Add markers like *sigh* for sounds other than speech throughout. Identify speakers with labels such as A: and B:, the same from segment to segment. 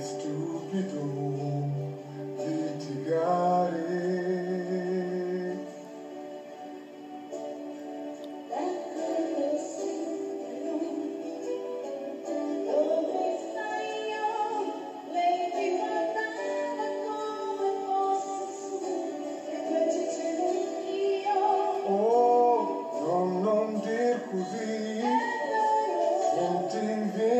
A: Stupido litigare. Oh, no, non dir così, senti vieni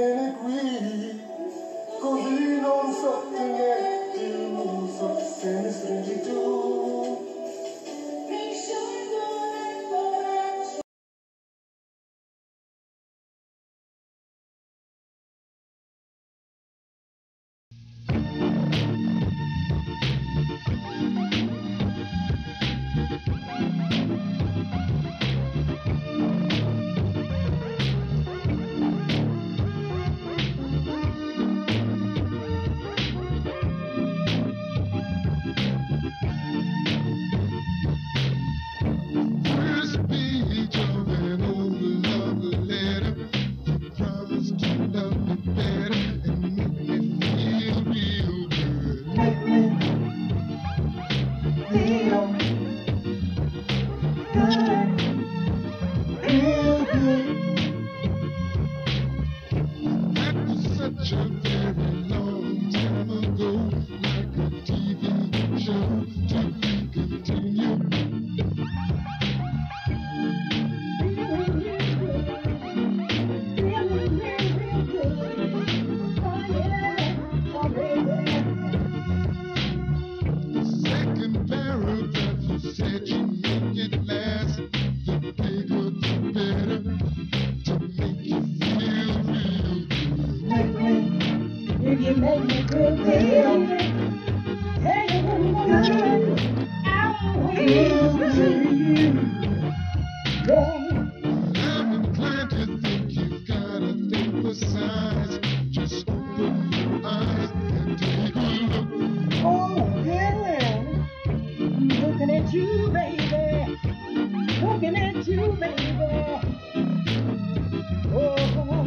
B: you make me feel good. Take you.
A: I'm inclined to think you've got a. Just open your eyes and.
B: Oh, Helen. Looking at you, baby. Looking at you, baby. Oh,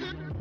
A: baby. *laughs*